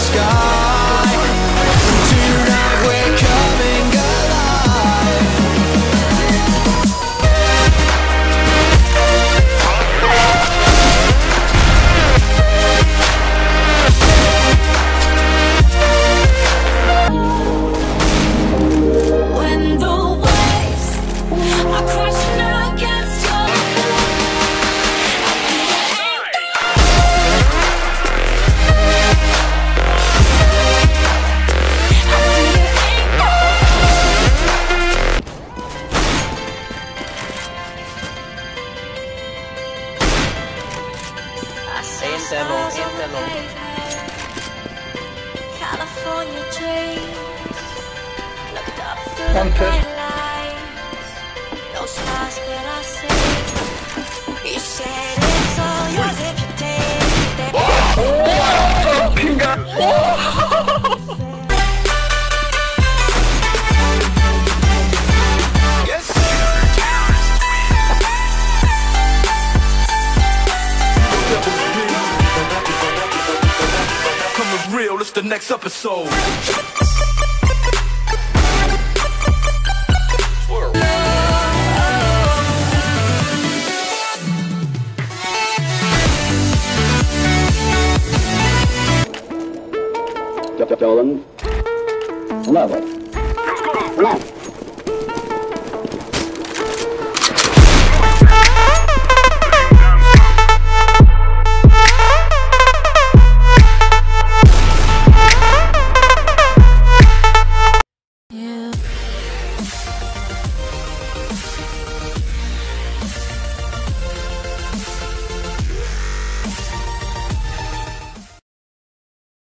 sky. Antelo, Antelo. California dreams. Looked up through the real, it's the next episode. Dolan. Level. Left.